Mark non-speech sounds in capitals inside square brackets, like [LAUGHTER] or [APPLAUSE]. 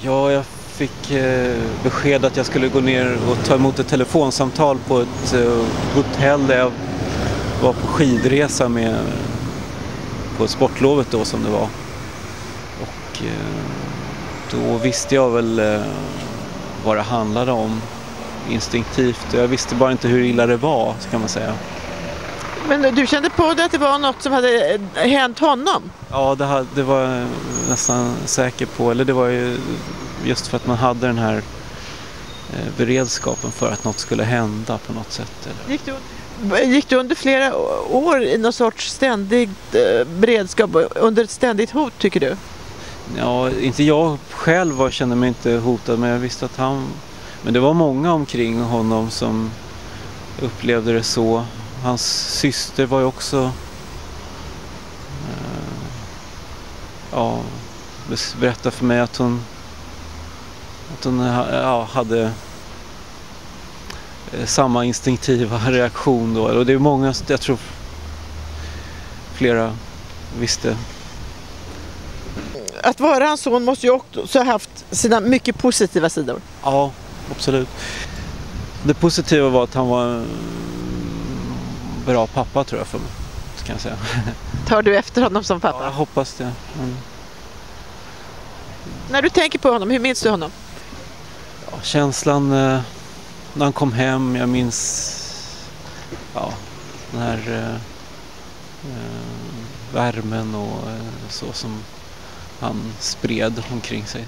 Ja, jag fick eh, besked att jag skulle gå ner och ta emot ett telefonsamtal på ett eh, hotell där jag var på skidresa med på sportlovet då som det var. Och eh, då visste jag väl eh, vad det handlade om instinktivt. Jag visste bara inte hur illa det var kan man säga. Men du kände på dig att det var något som hade eh, hänt honom? Ja, det, hade, det var jag nästan säker på. Eller det var ju just för att man hade den här eh, beredskapen för att något skulle hända på något sätt. Eller? Gick du, gick du under flera år i någon sorts ständig eh, beredskap, under ett ständigt hot tycker du? Ja, inte jag själv var, kände mig inte hotad men jag visste att han... Men det var många omkring honom som upplevde det så. Hans syster var ju också... Eh, ja, berättade för mig att hon, att hon ja, hade eh, samma instinktiva [LAUGHS] reaktion då. Och det är många, jag tror flera visste att vara hans son måste ju också ha haft sina mycket positiva sidor. Ja, absolut. Det positiva var att han var bra pappa tror jag för mig. Kan jag säga. Tar du efter honom som pappa? Ja, jag hoppas det. Mm. När du tänker på honom, hur minns du honom? Ja, känslan eh, när han kom hem, jag minns ja, den här eh, eh värmen och eh, så som han spred omkring sig.